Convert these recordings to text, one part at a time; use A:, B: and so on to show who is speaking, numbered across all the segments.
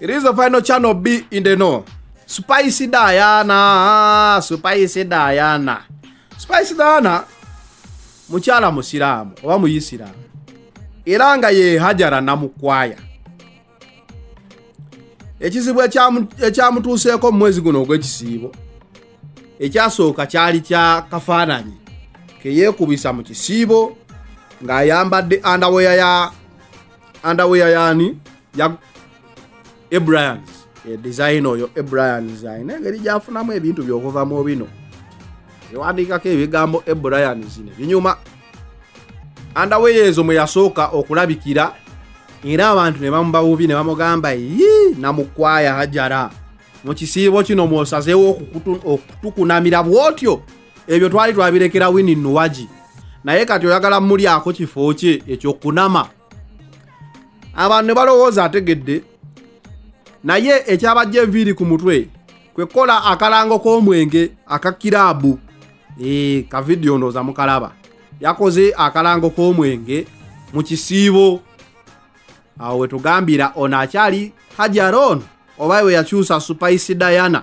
A: It is the final channel B in the know. Spicy Diana, Spicy Diana. Spicy Diana mukyala musiraamu oba muyisiraamu era nga ye hajara namukwaya ekizibu ekyamu- ekyamutuuseeko mu mwezi guno ogw'ekisiibo ekyasooka kyali kya kafaananyi keyeekubisa mu kisiibo ng'ayambadde andaweya ya andaweya yani ya ebrians design oyo ebrian design. Engeri gyafunamu ebintu byokuvamu bino. Ewandiikako ebigambo ebrians ne binyuma. Andaweya ezo mwe yasooka okulabikira era abantu ne bamuba bubi ne bamugamba yi namukwaya hajara. Mu kisiibo kino mwosazeewo okutukunamira bwotyo. Ebyo twali twabirekera wini nuwagi naye kati oyagala mulyako kifo kye ekyokunama. Abantu ne balowooza ategedde naye ekyabajja enviiri ku mutwe kwekola akalango k'omwenge aka kiraabu. Ee kavidiyo ndooza mukalaba. Yakoze akalango k'omwenge mu kisiibo. Awo wetugambira ono akyali hajara ono oba we yakyusa supaisi dayana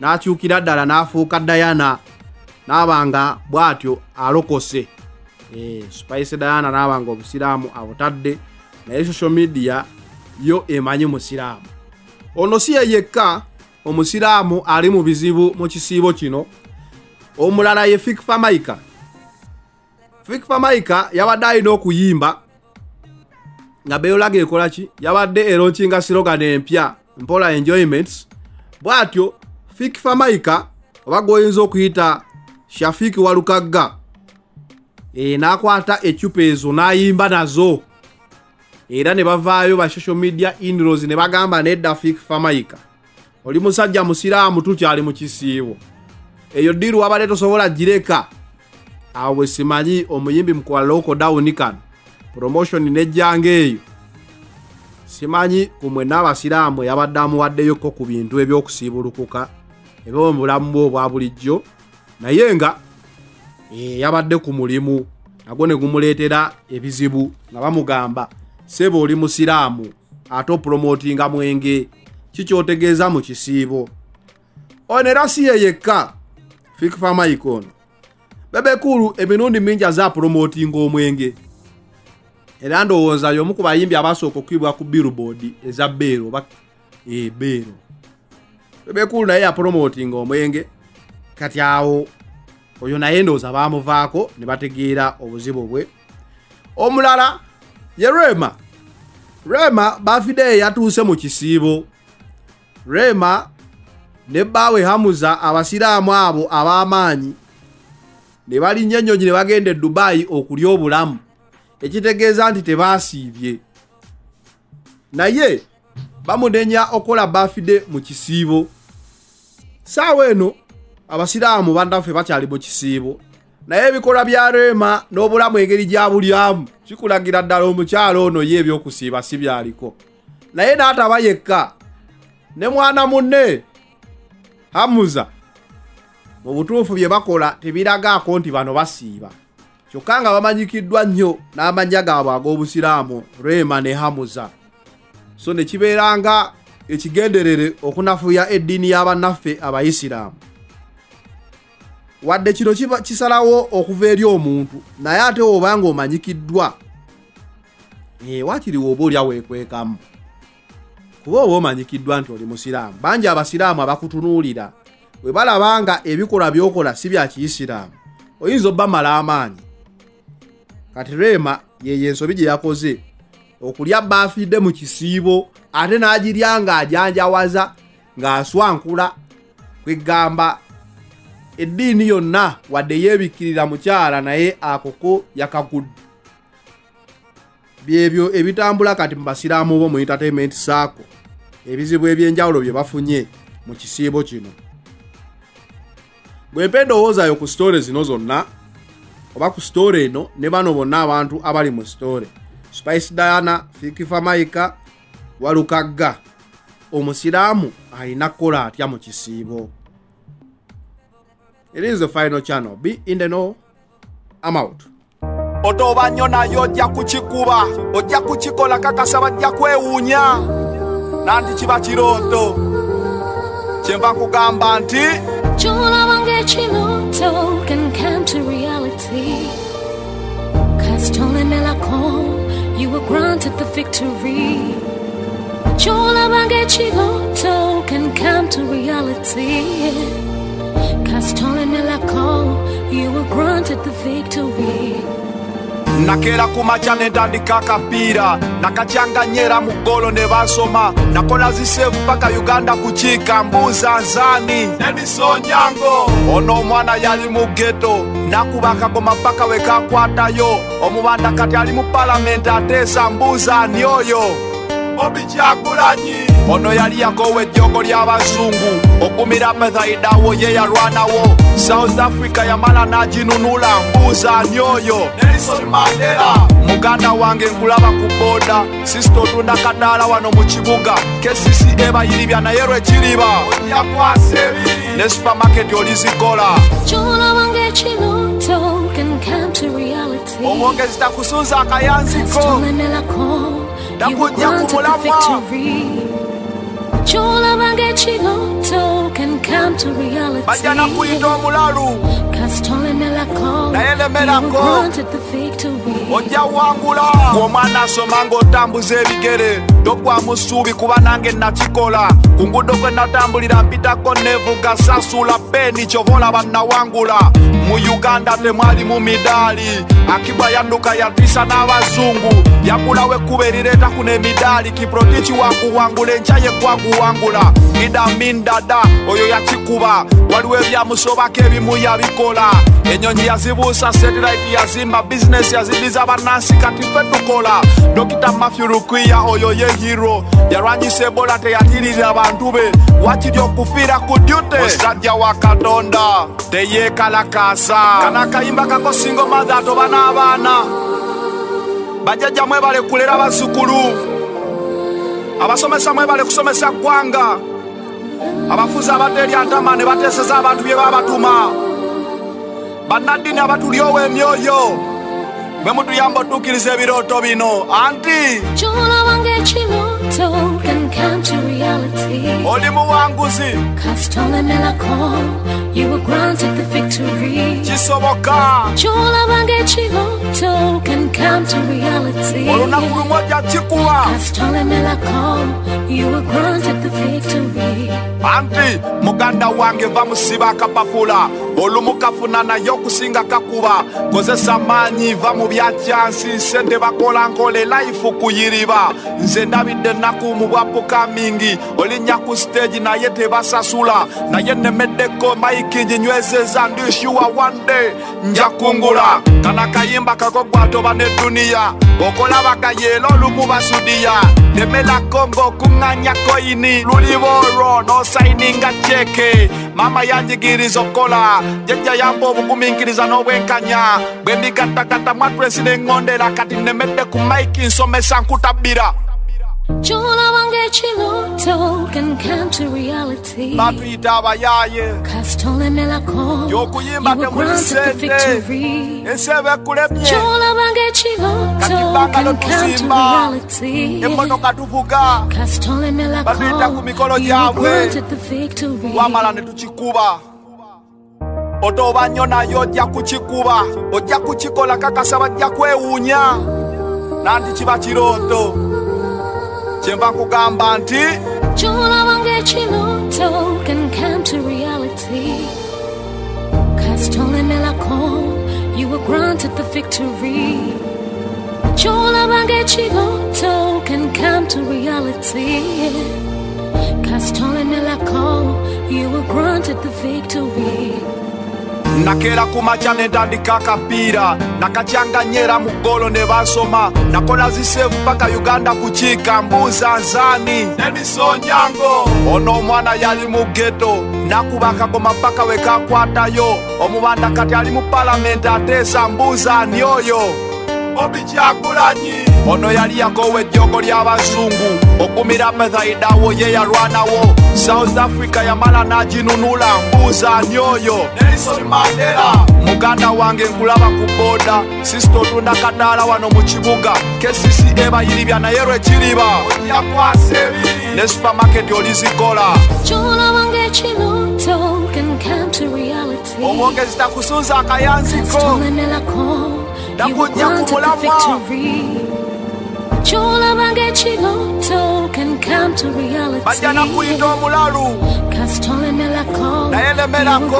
A: n'akyukira ddala n'afuuka dayana n'abanga bw'atyo alokose. Eh, spice dayana n'abanga obusiraamu abutadde naye social media yo emanyi musiraamu ono si ye yekka omusiraamu ali mu bizibu mu kisiibo kino. Omulala ye fikfa maika fikfa maika yabadde alina okuyimba nga beolaga ekola ki? Yabadde eronkinga sirogan empya mpola enjoyments. Bw'atyo fikfa maika oba goyinza okuyita shafiki walukagga e, n'akwata ecupa ezo n'ayimba nazo era ne bavaayo ba social media inros ne bagamba nedda fikfa maika oli musajja musiraamu tukyali mu kisiibo eyo diru wabadde tosobola gireka. Awo bwe simanyi omuyimbi mukwaloko dawuni kano promotion nejjanga eyo. Simanyi ku mwenna abasiraamu yabadde amuwaddeyoko ku bintu ebyokusiibulukuka eby'omu bulamu bwe obwa bulijjo naye nga yabadde ku mulimu nagwo ne gumuleetera ebizibu nga bamugamba sebe oli musiraamu ate opromotinga mwenge. Kikyotegeeza mu kisiibo. Ono era si ye yekka fikfa mike ono bebekulu emirundi mingi azapromotinga omwenge. Era ndowooza y'omu ku bayimbi abasooka okwibwa ku billboard eza beero oba e beero bebekulu naye yapromotinga omwenge. Kati awo oyo naye ndowooza bamuvaako ne bategeera obuzibu bwe. Omulala ye rema rema bafideyo yatuuse mu kisiibo. Rema ne bbaawe hamuza abasiraamu abo ab'amaanyi ne balinnya ennyonyi ne bagenda e dubayi okulya obulamu. Ekitegeeza nti tebaasiibye naye bamunenya okola bafide mu kisiibo. Saawa eno abasiraamu bannaffe bakyali mu kisiibo naye ebikolwa bya reema n'obulamu engeri gya bulyamu kikulagira ddala omukyalo ono ye ebyokusiiba si byaliko. Naye n'ataba yekka ne mwana munne hamuza mu butuufu bye bakola tebiragaako nti bano basiiba. Kyokka nga bamanyikiddwa nnyo n'amannya gaabwe ag'obusiraamu reema ne hamuza so ne kibeeranga ekigenderere okunafuya eddiini y'abannaffe abayisiraamu wadde kino kisalawo okuva eri omuntu naye ate oba nga omanyikiddwa eh, waakiriwo oba olya weekwekamu kuba oba omanyikiddwa nti oli musiraamu? Bangi abasiraamu abakutunuulira bwe balaba nga ebikolwa by'okola si bya kiyisiraamu oyinza obbamala amaanyi. Kati reema yeyo ensobi gye yakoze okulya baafidde mu kisiibo ate n'agirya ng'ajanjawaza ng'aswankula kwegamba eddiini yonna wadde yeebikkirira mukyala naye akoko yakagudde. Byebyo ebitambula kati mu basiraamu bo mu entertainment saako ebizibu ebyenjawulo bye bafunye mu kisiibo kino. Bwe mpa endowoozaayo ku sitore zino zonna oba ku sitore eno ne bano bonna abantu abali mu sitore spice diana fikifa maika walukagga omusiraamu alina kukola atya mu kisiibo it is the final channel. Be in the know. I'm out.
B: Otoba nnyo nayo ojja kukikuba ojja kukikola kakasa bajja kwewuunya
A: nanti kiba kirooto kyenva nkugamba nti
B: kyolaba ng'ekirooto can come to reality. Kasitolemerako you were granted the victory. Kyolaba ng'ekirooto can come to reality granted the victory.
A: Nakeera ku makya ne ntandika akapiira. Nakacyanganyera mu ggolo ne basoma nakola ziseevu paka uganda kukiika mbuuza nzaani? Emisonyango ono omwana yali mu geto nakuba akagoma paka we kakwatayo omubanda kati ali mu palamenti ateesa mbuuza ani oyo? Obikyagulanyi ono yali yakowa ejjogo ly'abazungu okumira methaidawo ye yalwanawo south africa yamala n'aginunula mbuuza ani oyo nelson mandela. Muganda wange nkulaba ku booda sisita otunda kadaala wano mu kibuga. Kesisi ebayiribya naye lwekiriba yakwasa ebiri ne supamaketi olizikola. Omwogezi takusunza akayanziko.
B: Kasitolemerako you were
A: Nakujja
B: granted the
A: kumulama.
B: victory kyolaba ng'ekirooto can come to
A: bajja nakuyita
B: reality
A: omulalu
B: kasitolemerako
A: Naye
B: you
A: lemerako.
B: were granted the victory
A: ojja wangula ng'omwana asoma ng'otambuza ebigere togwamu ssuubi kuba nange nakikola ku ngudo kwe natambulira mpitako nevuga sasula peni kyova olaba nawangula mu uganda temwalimu midaali. Akibwa yanduka yatisa n'abazungu. Yagulawo ekkuba erireeta kuno emidaali kiprotiki wakuwangula enkya ye gwaguwangula idamin dada oyo yakikuba. Waliwo ebyamusobako ebimu yabikola. Enyonyi yazibuusa satellite yazimba bizinesi yazidiza bannansi kati ffe tukola. Dokita matthew lukwiya oyo ye hiro yalwanyisa ebola teyatirira bantu be. Wakiri okufiira ku dyute musajja wa katonda. Teyeekalakaasa kana akayimba kako singo madhe atoba n'abaana. Bajjajja mwebale kulera bazzukulu abasomesa mwebale kusomesa ggwanga. Abafuzi abadde eri antama ne bateeseza abantu bye babatuma bannaddiini abatulyowa emyoyo bwe mutuyamba otuukiriza ebirooto bino anti
B: kyolaba ng'ekirooto can come to reality.
A: oli muwanguzi.
B: You were granted the victory.
A: Kisoboka.
B: Kyolaba ng'ekirooto can come to reality.
A: Olunaku lumu ojja kikuwa.
B: Kasitolemerako you were granted the victory.
A: Anti muganda wange va musiba akapapula olumu kafuna naye okusinga kakuba. Kozesa maanyi va mu byakyansi sente bakola nkola elaifu kuyiriba. Nze ndabidde ennaku mu bwapukamingi olinnya ku siteegi naye tebasasula. Naye nemeddeko maiki nginywezeza ndishuwa wande nja kungula. Kana kayimba kako gwatoba ne duniya. Okolaba yeera olumu basudiya. Nemelako ng'okuŋŋanya koyini luliba olwo n'osayininga ceke maama yanjigiriza okukola. Jjajja yamba obugumiikiriza n'obwenkanya. Bwe mbigattagatta mwatulesi neŋŋondera kati nemedde ku maiki nsomesa nkutabbira
B: kyolaba ng'ekirooto can come to reality.
A: Batuyita abayaaye.
B: Kasitolemerako
A: Y'okuyimba temuli sente. ensi eba ekulemye
B: kyolaba ng'ekirooto
A: Tuzimba.
B: reality.
A: Emmotoka tuvuga. Batuyita ku mikolo gyabwe. wamala ne tukikuba. Otoba nnyo naye ojja kukikuba. Ojja kukikola kakasa bajja kwewuunya. Nanti kiba kirooto. Kyenva nkugamba nti
B: kyolaba ng'ekirooto can come to reality. Kasitolemerako you were granted the victory kyolaba ng'ekirooto can come to reality. Kasitolemerako you were granted the victory.
A: Nakeera ku makya ne ntandika akapiira nakacyanganyera mu ggolo ne basoma. Nakola ziseevu paka uganda kukiika mbuuza nzaani emisonyango ono omwana yali mu geto nakuba akagoma paka we kakwatayo omubanda kati ali mu palamenti ateesa mbuuza ani oyo obikyagulanyi ono yali yakowa ejjogo ly'abazungu okumira methaidawo ye yalwanawo. South africa yamala n'aginunula mbuuza ani oyo nelson mandela. Muganda wange nkulaba ku boda sisita otunda kadaala wano mu kibuga. Kesisi ebayiribya naye lwekiriba ojakwasa ebiri ne supamaketi olizikola.
B: Chola wange chiloto can come to reality.
A: omwongezi takusunza akayanziko
B: you
A: Nakujja
B: were granted the
A: kumulama.
B: victory. Chola wange chiloto can come to reality.
A: bajja nakuyita omulalu
B: Kastolemelako,
A: Naye lemerako.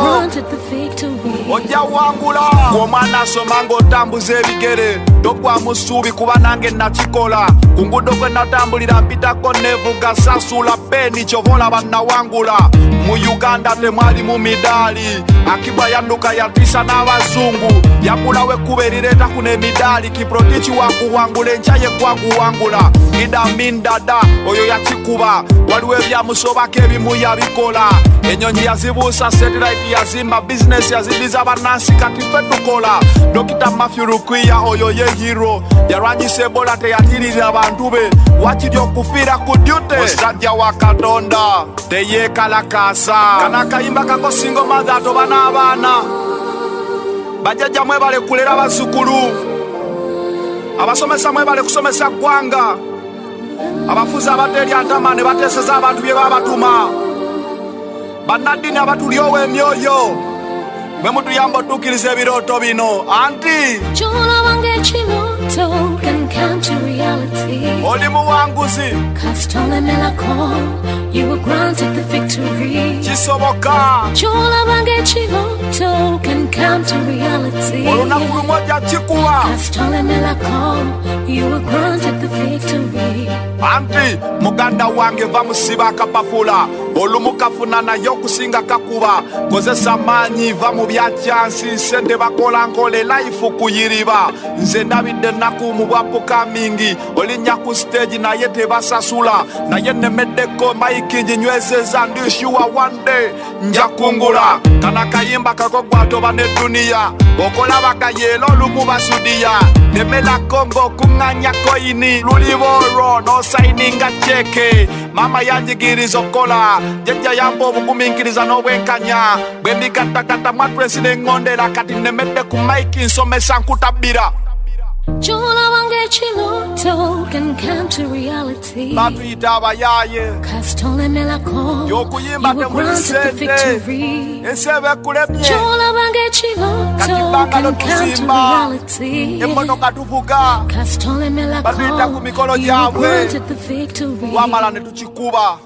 A: ojja wangula. Ng'omwana asoma ng'otambuza ebigere. Togwamu ssuubi kuba nange nakikola. Ku ngudo kwe natambulira mpitako nevuga sasula peni kyova olaba nawangula mu uganda temwalimu midaali. Akibwa yanduka yatiisa n'abazungu. Yagulawo ekkuba erireeta kuno emidaali kiprotiki wakuwangula enkya ye gwaguwangula. Idamin dada oyo yakikuba. Waliwo ebyamusobako ebimu yabikola enyonyi yazibuusa satellite yazimba bizinesi yazidiza bannansi kati ffe tukola. Dokita matthew lukwiya oyo ye hiro yalwanyisa ebola teyatirira bantu be. Wakiri okufiira ku dyute musajja wa katonda teyeekalakaasa. Kana akayimba kako singo maze atoba n'abaana. Bajjajja mwebale kulera bazzukulu abasomesa mwebale kusomesa ggwanga. Abafuzi abateerya ntama ne bateeseza abantu bye babatuma bannaddiini abatulyowa emyoyo. Mwe mutuyamba otuukiriza ebirooto bino. Anti oli muwanguzi. Kisoboka.
B: Chiloto can come to reality.
A: olunaku lumu ojja kikuwa
B: Kastolemelako, you were granted the victory.
A: anti muganda wange va musiba akapapula olumu kafuna naye okusinga kakuba. Kozesa maanyi va mu byakyansi sente bakola nkole laifu kuyiriba. Nze ndabidde ennaku mu bwapukamingi olinnya ku siteegi naye tebasasula. Naye nemeddeko maiki nginywezeza ndishuwa wande nja kungula kana kayimba kako gwatoba ne duniya okolaba yeero olumu basudiya nemelako ng'okuŋŋanya koyini luliba olwo n'osayininga ceke maama yanjigiriza okukola jjajja yamba obugumiikiriza n'obwenkanya bwe mbikattakatta mwatwensi neŋŋondera kati nemedde ku maiki nsomesa nkutabbira
B: Chola wange
A: batuyita abayaaye
B: Kastolemelako,
A: Y'okuyimba
B: you were
A: temuli
B: granted the
A: sente.
B: victory.
A: ensi eba ekulemye
B: Chola wange chiloto
A: Kati bbanga
B: can come to
A: lotuzimba.
B: reality.
A: emmotoka tuvuga
B: Kastolemelako,
A: Batuyita ku mikolo
B: you were
A: gyabwe.
B: granted the victory.
A: wamala ne tukikuba